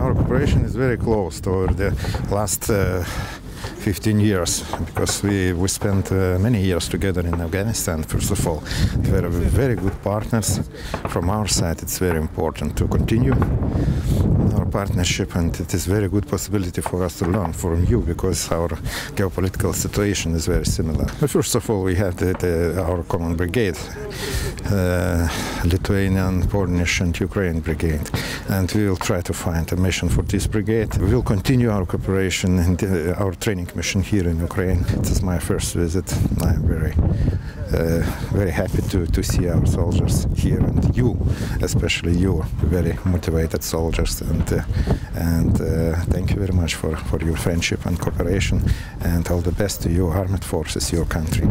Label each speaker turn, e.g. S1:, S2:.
S1: Our cooperation is very close over the last uh, 15 years because we, we spent uh, many years together in Afghanistan. First of all, we are very good partners. From our side, it's very important to continue our partnership, and it is very good possibility for us to learn from you because our geopolitical situation is very similar. But first of all, we have the, the, our common brigade, uh, Lithuanian, Polish, and Ukraine brigade, and we will try to find a mission for this brigade. We will continue our cooperation and our training mission here in Ukraine. This is my first visit. I'm very, uh, very happy to, to see our soldiers here and you, especially you, very motivated soldiers. And, uh, and uh, thank you very much for, for your friendship and cooperation. And all the best to you, armed forces, your country.